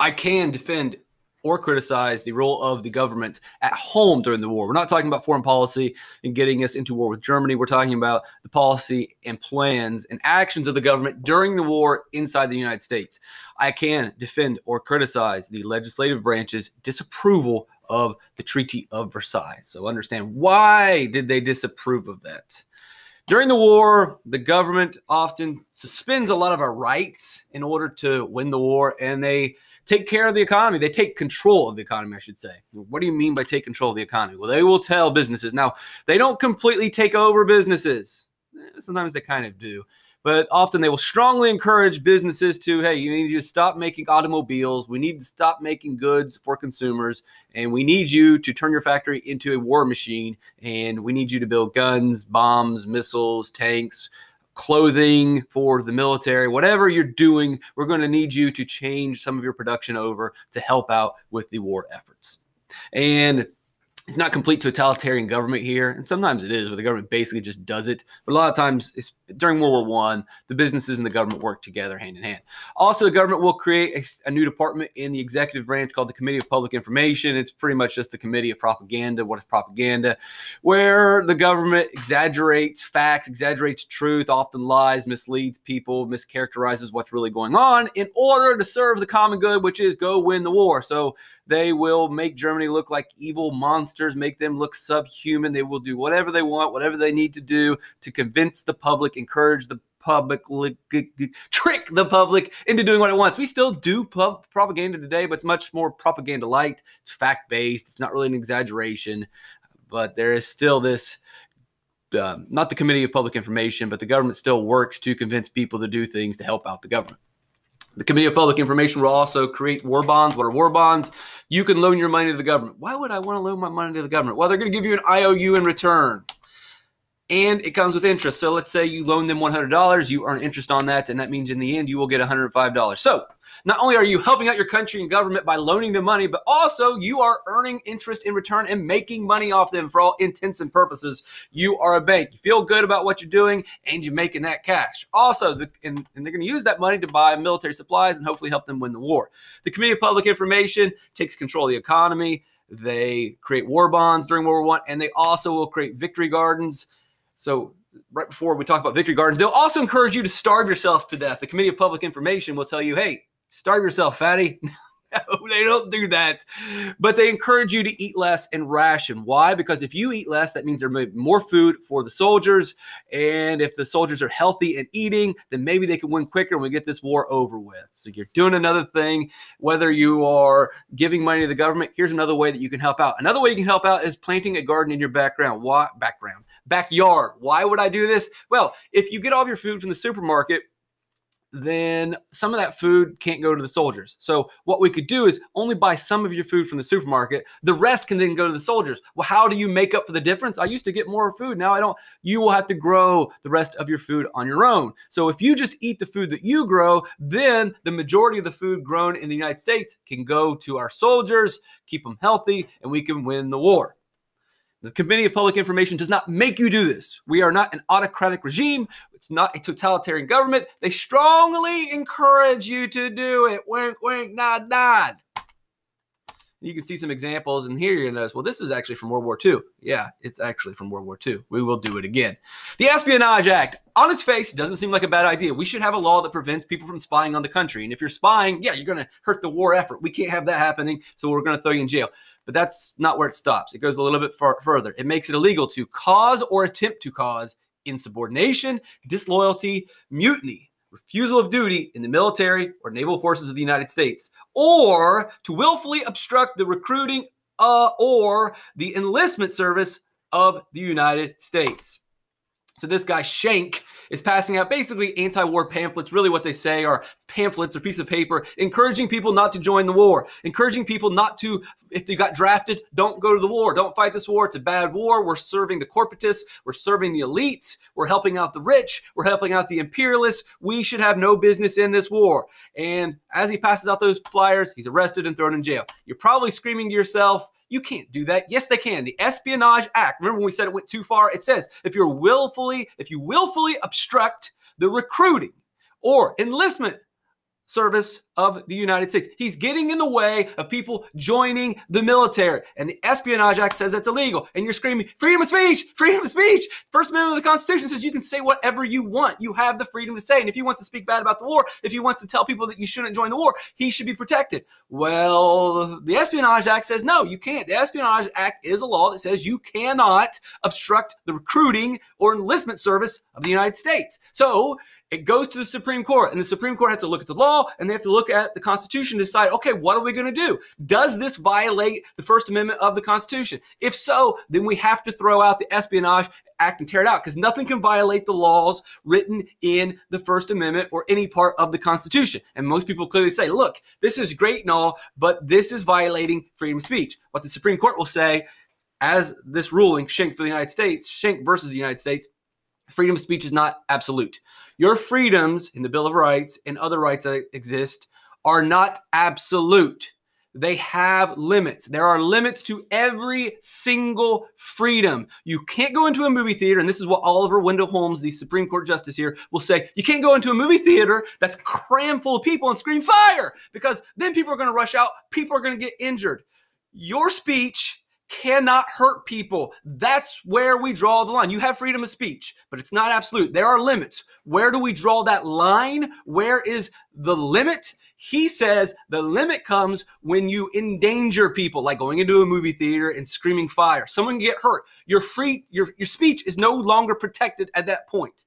I can defend or criticize the role of the government at home during the war. We're not talking about foreign policy and getting us into war with Germany. We're talking about the policy and plans and actions of the government during the war inside the United States. I can defend or criticize the legislative branch's disapproval of the Treaty of Versailles. So understand why did they disapprove of that? During the war, the government often suspends a lot of our rights in order to win the war and they take care of the economy. They take control of the economy, I should say. What do you mean by take control of the economy? Well, they will tell businesses. Now, they don't completely take over businesses. Eh, sometimes they kind of do. But often they will strongly encourage businesses to, hey, you need to stop making automobiles. We need to stop making goods for consumers. And we need you to turn your factory into a war machine. And we need you to build guns, bombs, missiles, tanks, clothing for the military, whatever you're doing, we're going to need you to change some of your production over to help out with the war efforts. And it's not complete totalitarian government here, and sometimes it is, where the government basically just does it. But a lot of times, during World War One, the businesses and the government work together hand in hand. Also, the government will create a, a, new department in the executive branch called the Committee of Public Information. It's pretty much just the Committee of Propaganda. What is propaganda? Where the government exaggerates facts, exaggerates truth, often lies, misleads people, mischaracterizes what's really going on in order to serve the common good, which is go win the war. So they will make Germany look like evil monsters, make them look subhuman. They will do whatever they want, whatever they need to do to convince the public, encourage the public, trick the public into doing what it wants. We still do pub propaganda today, but it's much more propaganda light. It's fact based. It's not really an exaggeration, but there is still this. Um, not the Committee of Public Information, but the government still works to convince people to do things to help out the government. The Committee of Public Information will also create war bonds. What are war bonds? You can loan your money to the government. Why would I want to loan my money to the government? Well, they're going to give you an IOU in return. And it comes with interest. So let's say you loan them $100, you earn interest on that, and that means in the end you will get $105. So not only are you helping out your country and government by loaning them money, but also you are earning interest in return and making money off them for all intents and purposes. You are a bank. You feel good about what you're doing and you're making that cash. Also, the, and, and they're going to use that money to buy military supplies and hopefully help them win the war. The Committee of Public Information takes control of the economy. They create war bonds during World War One, and they also will create victory gardens. So right before we talk about victory gardens, they'll also encourage you to starve yourself to death. The Committee of Public Information will tell you, hey, starve yourself, fatty. no, they don't do that. But they encourage you to eat less and ration. Why? Because if you eat less, that means there's more food for the soldiers. And if the soldiers are healthy and eating, then maybe they can win quicker and we get this war over with. So you're doing another thing, whether you are giving money to the government, here's another way that you can help out. Another way you can help out is planting a garden in your background. Why background? Backyard. Why would I do this? Well, if you get all of your food from the supermarket, then some of that food can't go to the soldiers. So what we could do is only buy some of your food from the supermarket. The rest can then go to the soldiers. Well, how do you make up for the difference? I used to get more food. Now I don't. You will have to grow the rest of your food on your own. So if you just eat the food that you grow, then the majority of the food grown in the United States can go to our soldiers, keep them healthy, and we can win the war. The Committee of Public Information does not make you do this. We are not an autocratic regime. It's not a totalitarian government. They strongly encourage you to do it. Wink, wink, nod, nod. You can see some examples, and here you notice, well, this is actually from World War II. Yeah, it's actually from World War II. We will do it again. The Espionage Act, on its face, doesn't seem like a bad idea. We should have a law that prevents people from spying on the country. And if you're spying, yeah, you're going to hurt the war effort. We can't have that happening, so we're going to throw you in jail. But that's not where it stops. It goes a little bit far further. It makes it illegal to cause or attempt to cause insubordination, disloyalty, mutiny, refusal of duty in the military or naval forces of the United States, or to willfully obstruct the recruiting uh, or the enlistment service of the United States. So this guy Schenck is passing out basically anti-war pamphlets. Really what they say are pamphlets or piece of paper encouraging people not to join the war, encouraging people not to, if they got drafted, don't go to the war. Don't fight this war. It's a bad war. We're serving the corporatists. We're serving the elites. We're helping out the rich. We're helping out the imperialists. We should have no business in this war. And as he passes out those flyers, he's arrested and thrown in jail. You're probably screaming to yourself, you can't do that. Yes, they can. The Espionage Act. Remember when we said it went too far? It says if you're willfully, if you willfully obstruct the recruiting or enlistment service of the United States. He's getting in the way of people joining the military. And the Espionage Act says that's illegal. And you're screaming, freedom of speech, freedom of speech. First Amendment of the Constitution says you can say whatever you want. You have the freedom to say. And if he wants to speak bad about the war, if he wants to tell people that you shouldn't join the war, he should be protected. Well, the Espionage Act says no, you can't. The Espionage Act is a law that says you cannot obstruct the recruiting or enlistment service of the United States. So it goes to the Supreme Court, and the Supreme Court has to look at the law and they have to look at the Constitution to decide, okay, what are we going to do? Does this violate the First Amendment of the Constitution? If so, then we have to throw out the Espionage Act and tear it out because nothing can violate the laws written in the First Amendment or any part of the Constitution. And most people clearly say, look, this is great and all, but this is violating freedom of speech. What the Supreme Court will say, as this ruling, Schenck for the United States, Schenck versus the United States, freedom of speech is not absolute. Your freedoms in the Bill of Rights and other rights that exist are not absolute. They have limits. There are limits to every single freedom. You can't go into a movie theater, and this is what Oliver Wendell Holmes, the Supreme Court Justice here, will say. You can't go into a movie theater that's crammed full of people and scream fire because then people are going to rush out. People are going to get injured. Your speech cannot hurt people. That's where we draw the line. You have freedom of speech, but it's not absolute. There are limits. Where do we draw that line? Where is the limit? He says the limit comes when you endanger people, like going into a movie theater and screaming fire. Someone can get hurt. Your free, your, your speech is no longer protected at that point.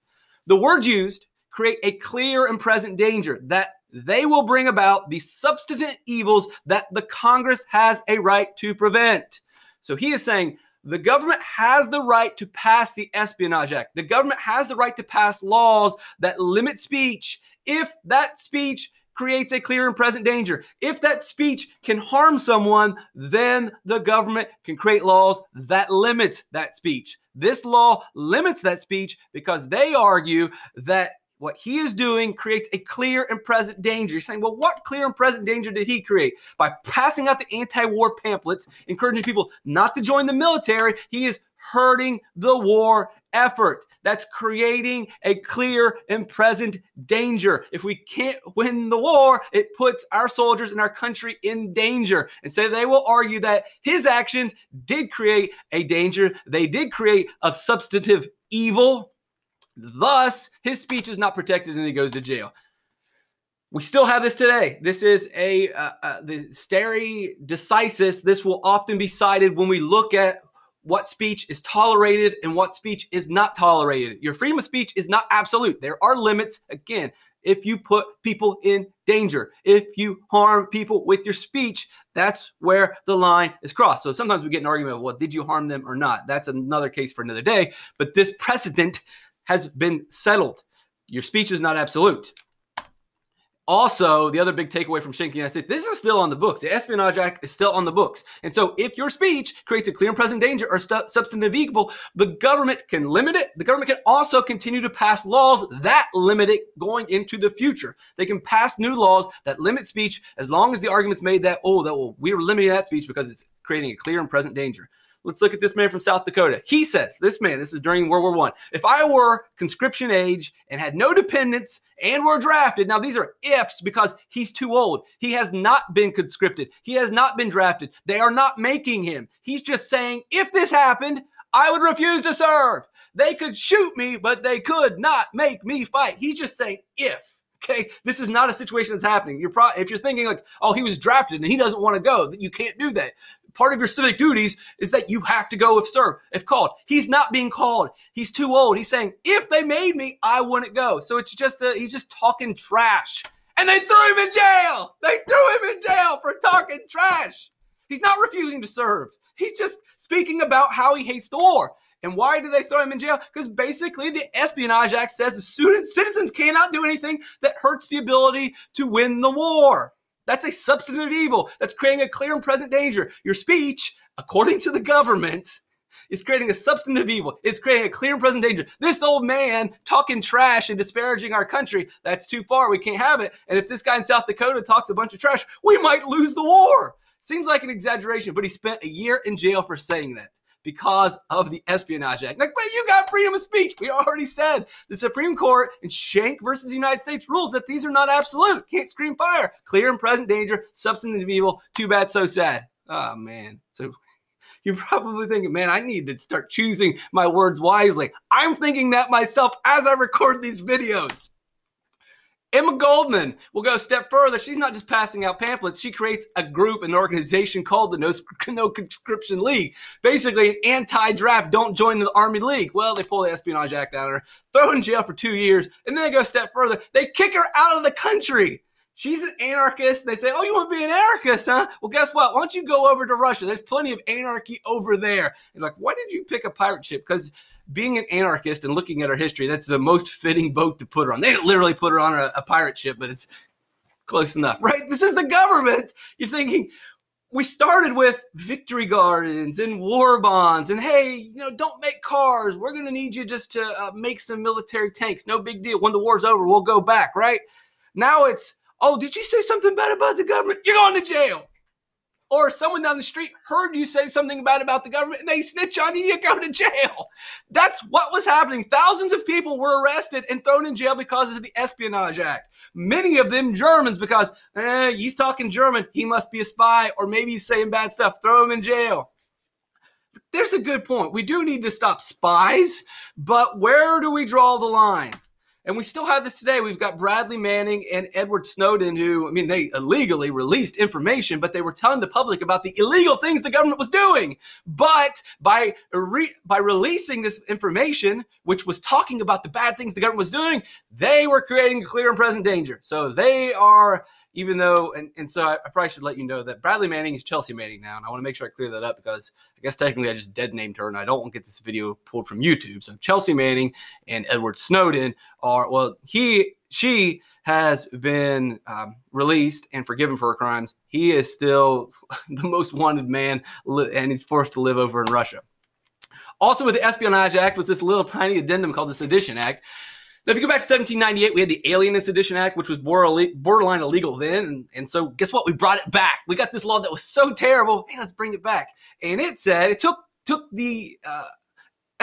The words used create a clear and present danger that they will bring about the substantive evils that the Congress has a right to prevent. So he is saying the government has the right to pass the Espionage Act. The government has the right to pass laws that limit speech if that speech creates a clear and present danger. If that speech can harm someone, then the government can create laws that limit that speech. This law limits that speech because they argue that what he is doing creates a clear and present danger. You're saying, well, what clear and present danger did he create? By passing out the anti war pamphlets, encouraging people not to join the military, he is hurting the war effort. That's creating a clear and present danger. If we can't win the war, it puts our soldiers and our country in danger. And so they will argue that his actions did create a danger. They did create a substantive evil Thus, his speech is not protected and he goes to jail. We still have this today. This is a uh, uh, the stare decisis. This will often be cited when we look at what speech is tolerated and what speech is not tolerated. Your freedom of speech is not absolute. There are limits. Again, if you put people in danger, if you harm people with your speech, that's where the line is crossed. So sometimes we get an argument well, did you harm them or not? That's another case for another day. But this precedent has been settled. Your speech is not absolute. Also, the other big takeaway from Schenck United States, this is still on the books. The Espionage Act is still on the books. And so if your speech creates a clear and present danger or stu- substantive evil, the government can limit it. The government can also continue to pass laws that limit it going into the future. They can pass new laws that limit speech as long as the argument's made that, oh, that well, we were limiting that speech because it's creating a clear and present danger. Let's look at this man from South Dakota. He says, this man, this is during World War One. If I were conscription age and had no dependents and were drafted, now these are ifs because he's too old. He has not been conscripted. He has not been drafted. They are not making him. He's just saying, if this happened, I would refuse to serve. They could shoot me, but they could not make me fight. He's just saying, if. Okay, this is not a situation that's happening. You're probably if you're thinking like, oh, he was drafted and he doesn't want to go, you can't do that part of your civic duties is that you have to go if served, if called. He's not being called. He's too old. He's saying, if they made me, I wouldn't go. So it's just a, he's just talking trash. And they threw him in jail. They threw him in jail for talking trash. He's not refusing to serve. He's just speaking about how he hates the war. And why do they throw him in jail? Because basically the Espionage Act says the citizens cannot do anything that hurts the ability to win the war. That's a substantive evil. That's creating a clear and present danger. Your speech, according to the government, is creating a substantive evil. It's creating a clear and present danger. This old man talking trash and disparaging our country, that's too far. We can't have it. And if this guy in South Dakota talks a bunch of trash, we might lose the war. Seems like an exaggeration, but he spent a year in jail for saying that. Because of the Espionage Act. Like, but you got freedom of speech. We already said the Supreme Court in Schenck versus the United States rules that these are not absolute. Can't scream fire. Clear and present danger, substantive evil. Too bad, so sad. Oh, man. So you're probably thinking, man, I need to start choosing my words wisely. I'm thinking that myself as I record these videos. Emma Goldman will go a step further. She's not just passing out pamphlets. She creates a group, an organization called the No, no Conscription League. Basically, an anti-draft, don't join the Army League. Well, they pull the Espionage Act out of her, throw her in jail for two years, and then they go a step further. They kick her out of the country. She's an anarchist. They say, Oh, you want to be an anarchist, huh? Well, guess what? Why don't you go over to Russia? There's plenty of anarchy over there. And like, why did you pick a pirate ship? Because being an anarchist and looking at her history, that's the most fitting boat to put her on. They literally put her on a, a pirate ship, but it's close enough, right? This is the government. You're thinking, we started with victory gardens and war bonds and hey you know don't make cars we're going to need you just to uh, make some military tanks no big deal when the war's over we'll go back right now it's oh did you say something bad about the government you're going to jail or someone down the street heard you say something bad about the government and they snitch on you, you go to jail. That's what was happening. Thousands of people were arrested and thrown in jail because of the Espionage Act. Many of them Germans because eh, he's talking German, he must be a spy, or maybe he's saying bad stuff, throw him in jail. There's a good point. We do need to stop spies, but where do we draw the line? And we still have this today. We've got Bradley Manning and Edward Snowden, who, I mean, they illegally released information, but they were telling the public about the illegal things the government was doing. But by, re- by releasing this information, which was talking about the bad things the government was doing, they were creating a clear and present danger. So they are even though, and, and so I, I, probably should let you know that Bradley Manning is Chelsea Manning now. And I want to make sure I clear that up because I guess technically I just dead named her and I don't want to get this video pulled from YouTube. So Chelsea Manning and Edward Snowden are, well, he, she has been um, released and forgiven for her crimes. He is still the most wanted man and he's forced to live over in Russia. Also, with the Espionage Act was this little tiny addendum called the Sedition Act. Now, if you go back to 1798, we had the Alien Sedition Act, which was borderline illegal then. And, and, so, guess what? We brought it back. We got this law that was so terrible. Hey, let's bring it back. And it said it took took the uh,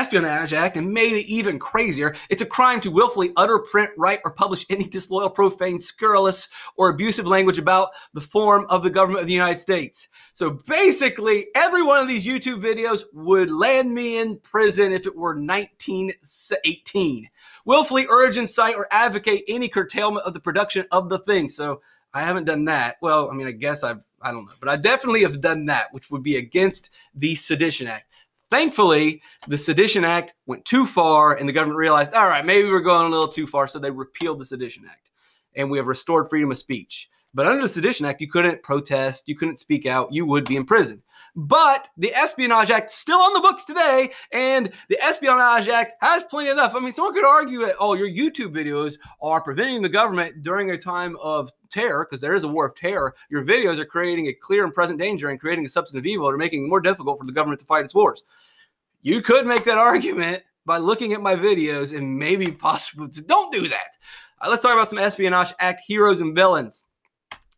Espionage Act and made it even crazier. It's a crime to willfully utter, print, write, or publish any disloyal, profane, scurrilous, or abusive language about the form of the government of the United States. So basically, every one of these YouTube videos would land me in prison if it were 1918 willfully urge, incite, or advocate any curtailment of the production of the thing. So I haven't done that. Well, I mean, I guess I've, I don't know, but I definitely have done that, which would be against the Sedition Act. Thankfully, the Sedition Act went too far and the government realized, all right, maybe we're going a little too far. So they repealed the Sedition Act and we have restored freedom of speech. But under the Sedition Act, you couldn't protest, you couldn't speak out, you would be in prison. But the Espionage Act still on the books today, and the Espionage Act has plenty enough. I mean, someone could argue that oh, your YouTube videos are preventing the government during a time of terror, because there is a war of terror. Your videos are creating a clear and present danger and creating a substantive evil, or making it more difficult for the government to fight its wars. You could make that argument by looking at my videos and maybe possibly to don't do that. Uh, let's talk about some Espionage Act heroes and villains.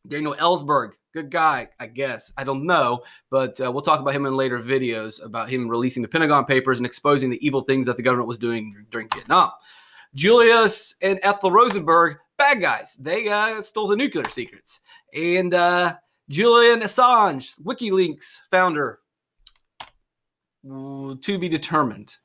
Daniel Ellsberg, good guy, I guess. I don't know, but uh, we'll talk about him in later videos about him releasing the Pentagon Papers and exposing the evil things that the government was doing during Vietnam. Julius and Ethel Rosenberg, bad guys. They uh, stole the nuclear secrets. And uh, Julian Assange, WikiLeaks founder, to be determined.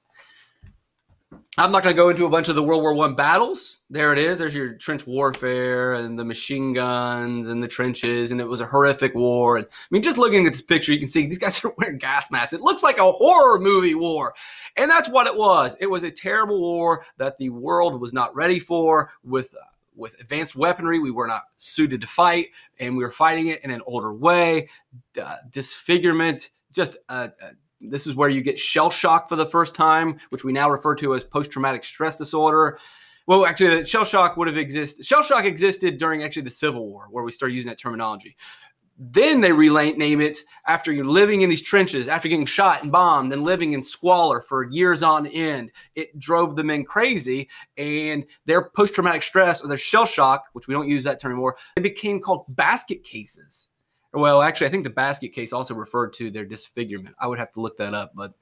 I'm not going to go into a bunch of the World War One battles. There it is. There's your trench warfare and the machine guns and the trenches, and it was a horrific war. And I mean, just looking at this picture, you can see these guys are wearing gas masks. It looks like a horror movie war, and that's what it was. It was a terrible war that the world was not ready for. With uh, with advanced weaponry, we were not suited to fight, and we were fighting it in an older way. Uh, disfigurement, just a, a this is where you get shell shock for the first time, which we now refer to as post traumatic stress disorder. Well, actually, shell shock would have existed. Shell shock existed during actually the Civil War, where we started using that terminology. Then they rename it after you're living in these trenches, after getting shot and bombed and living in squalor for years on end. It drove the men crazy, and their post traumatic stress or their shell shock, which we don't use that term anymore, it became called basket cases well, actually, I think the basket case also referred to their disfigurement. I would have to look that up, but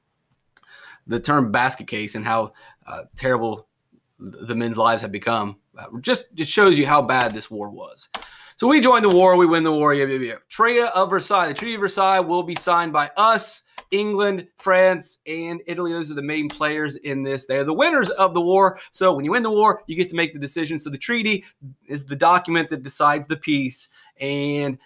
the term basket case and how uh, terrible the men's lives have become. Uh, just it shows you how bad this war was. So we join the war, we win the war. Yeah, yeah, yeah. Treaty of Versailles. The Treaty of Versailles will be signed by us, England, France, and Italy. Those are the main players in this. They are the winners of the war. So when you win the war, you get to make the decision. So the treaty is the document that decides the peace. And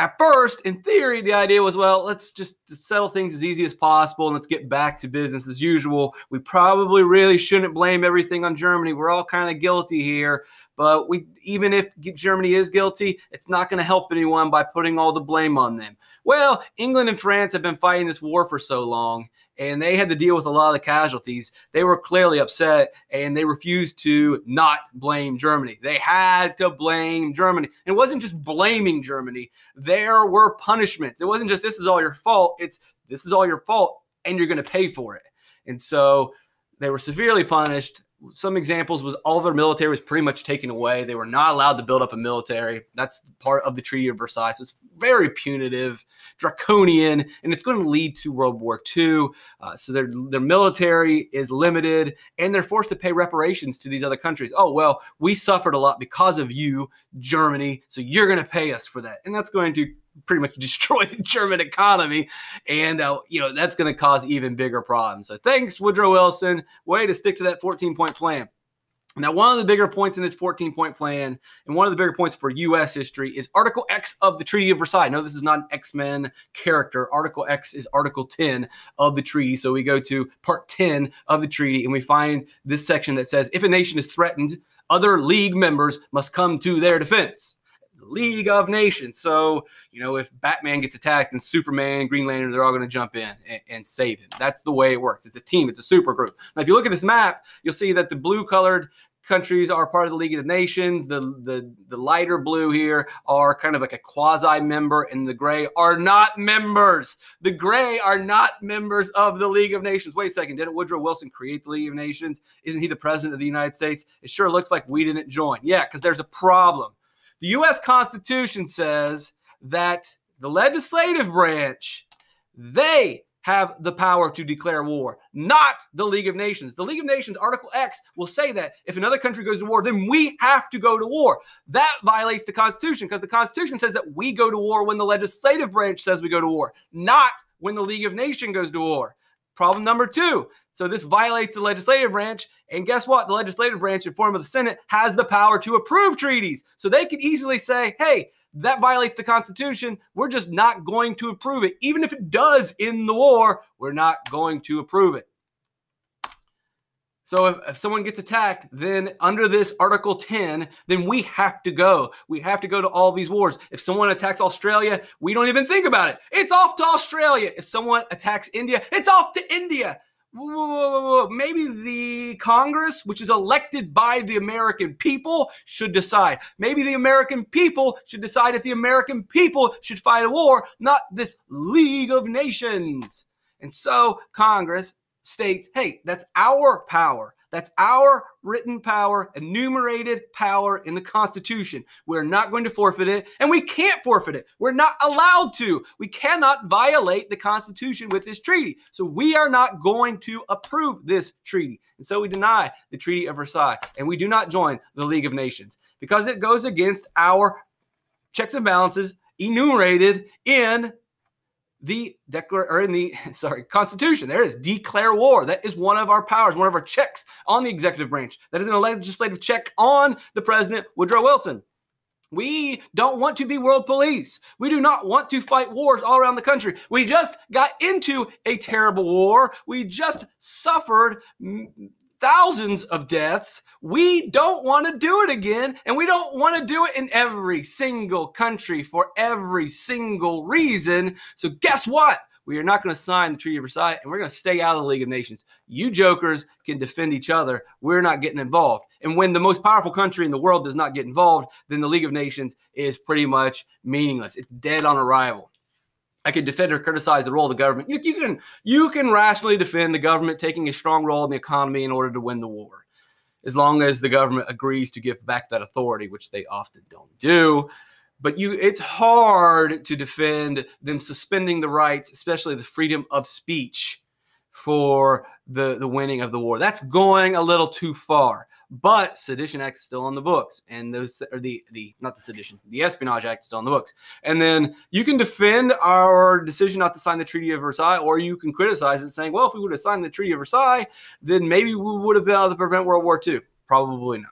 at first, in theory, the idea was, well, let's just settle things as easy as possible and let's get back to business as usual. We probably really shouldn't blame everything on Germany. We're all kind of guilty here, but we even if Germany is guilty, it's not going to help anyone by putting all the blame on them. Well, England and France have been fighting this war for so long, and they had to deal with a lot of the casualties. They were clearly upset and they refused to not blame Germany. They had to blame Germany. It wasn't just blaming Germany, there were punishments. It wasn't just this is all your fault, it's this is all your fault and you're going to pay for it. And so they were severely punished some examples was all their military was pretty much taken away. They were not allowed to build up a military. That's part of the Treaty of Versailles. So it's very punitive, draconian, and it's going to lead to World War II. Uh, so their their military is limited, and they're forced to pay reparations to these other countries. Oh well, we suffered a lot because of you, Germany. So you're going to pay us for that, and that's going to pretty much destroy the German economy, and uh, you know that's going to cause even bigger problems. So thanks, Woodrow Wilson. Way to stick to that 14 point plan. Now, one of the bigger points in this 14 point plan, and one of the bigger points for U.S. history, is Article X of the Treaty of Versailles. No, this is not an X Men character. Article X is Article 10 of the treaty. So we go to Part 10 of the treaty, and we find this section that says if a nation is threatened, other league members must come to their defense. League of Nations. So, you know, if Batman gets attacked and Superman, Green Lantern, they're all going to jump in and, and, save him. That's the way it works. It's a team, it's a super group. Now, if you look at this map, you'll see that the blue colored countries are part of the League of Nations. The, the, the lighter blue here are kind of like a quasi member, and the gray are not members. The gray are not members of the League of Nations. Wait a second. Didn't Woodrow Wilson create the League of Nations? Isn't he the president of the United States? It sure looks like we didn't join. Yeah, because there's a problem. The U.S. Constitution says that the legislative branch, they have the power to declare war, not the League of Nations. The League of Nations, Article X, will say that if another country goes to war, then we have to go to war. That violates the Constitution because the Constitution says that we go to war when the legislative branch says we go to war, not when the League of Nations goes to war. Problem number two. So this violates the legislative branch. And guess what? The legislative branch, in form of the Senate, has the power to approve treaties. So they could easily say, hey, that violates the Constitution. We're just not going to approve it. Even if it does in the war, we're not going to approve it. So if, if, someone gets attacked, then under this Article 10, then we have to go. We have to go to all these wars. If someone attacks Australia, we don't even think about it. It's off to Australia. If someone attacks India, it's off to India. Maybe the Congress, which is elected by the American people, should decide. Maybe the American people should decide if the American people should fight a war, not this League of Nations. And so Congress states, hey, that's our power. That's our written power, enumerated power in the Constitution. We're not going to forfeit it, and we can't forfeit it. We're not allowed to. We cannot violate the Constitution with this treaty. So we are not going to approve this treaty. And so we deny the Treaty of Versailles, and we do not join the League of Nations because it goes against our checks and balances enumerated in the declare or in the sorry constitution there is declare war that is one of our powers one of our checks on the executive branch that is a legislative check on the president woodrow wilson we don't want to be world police. We do not want to fight wars all around the country. We just got into a terrible war. We just suffered thousands of deaths. We don't want to do it again, and we don't want to do it in every single country for every single reason. So, guess what? We are not going to sign the Treaty of Versailles, and we're going to stay out of the League of Nations. You jokers can defend each other. We're not getting involved. And when the most powerful country in the world does not get involved, then the League of Nations is pretty much meaningless. It's dead on arrival. I could defend or criticize the role of the government. You, you, can you can rationally defend the government taking a strong role in the economy in order to win the war, as long as the government agrees to give back that authority, which they often don't do. But you, it's hard to defend them suspending the rights, especially the freedom of speech, for the, the winning of the war. That's going a little too far. But Sedition Act is still on the books, and those are the the not the Sedition, the Espionage Act is still on the books. And then you can defend our decision not to sign the Treaty of Versailles, or you can criticize it, saying, "Well, if we would have signed the Treaty of Versailles, then maybe we would have been able to prevent World War II." Probably not.